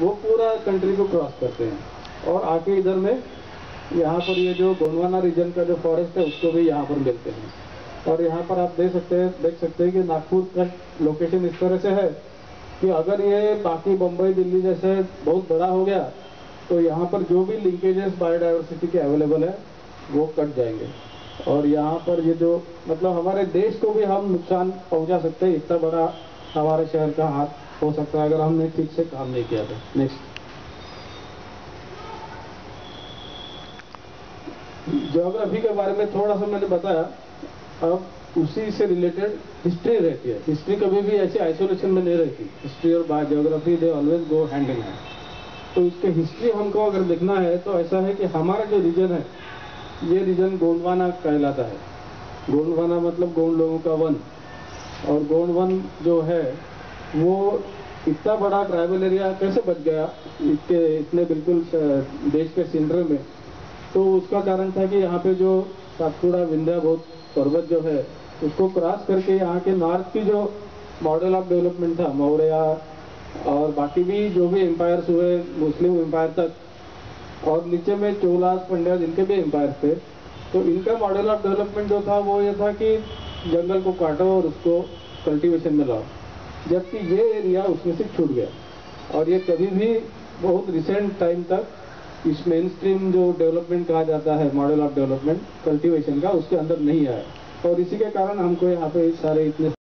वो पूरा कंट्री को क्रॉस करते हैं। और आके इधर में यहाँ पर ये जो गोंडवाना रीजन का जो फॉरेस्ट है, उसको भी यहाँ पर मिलते हैं। और यहाँ पर आप देख सकते हैं, देख सकते हैं कि नागपुर का लोकेशन इस तरह से है कि अगर ये बाकी बम्बई दिल्ली जैसे बहुत बड़ा हो गया तो यहाँ पर जो भी लिंकेजेस बायोडाइवर्सिटी के अवेलेबल है, वो कट जाएँगे। और यहाँ पर ये जो मतलब हमारे देश को भी हम नुकसान पहुँचा सकते हैं, इतना बड़ा हमारे शहर का हाथ। हो सकता है, अगर हमने ठीक से काम नहीं किया था नेक्स्ट ज्योग्राफी के बारे में थोड़ा सा मैंने बताया। अब उसी से रिलेटेड हिस्ट्री रहती है। हिस्ट्री कभी भी ऐसे आइसोलेशन में नहीं रहती। हिस्ट्री और by geography they always go hand in hand तो इसके हिस्ट्री हमको अगर देखना है तो ऐसा है कि हमारा जो रीजन है, ये रीजन गोंडवाना कहलाता है। गोंडवाना मतलब गोंड लोगों का वन। और गोंड वन जो है वो इतना बड़ा ट्राइबल एरिया कैसे बच गया? इसके, इतने बिल्कुल देश के सेंटर में। तो उसका कारण था कि यहाँ पे जो सातपुड़ा, विंध्या, बहुत पर्वत जो है, उसको क्रॉस करके यहाँ के नॉर्थ की जो मॉडल ऑफ़ डेवलपमेंट था, मौर्या और बाकी भी जो भी एम्पायर्स हुए, मुस्लिम एम्पायर तक, और नीचे में चोलास, पंड्या जिनके भी एम्पायर थे तो इनका मॉडल ऑफ़ डेवलपमेंट जो था, वो ये था कि जंगल को काटो और उसको कल्टीवेशन में लाओ। जबकि ये एरिया उसमें से छूट गया। और ये कभी भी बहुत रिसेंट टाइम तक इस मेन स्ट्रीम जो डेवलपमेंट कहा जाता है मॉडल ऑफ़ डेवलपमेंट कल्टीवेशन का उसके अंदर नहीं आया। और इसी के कारण हमको यहाँ पे सारे इतने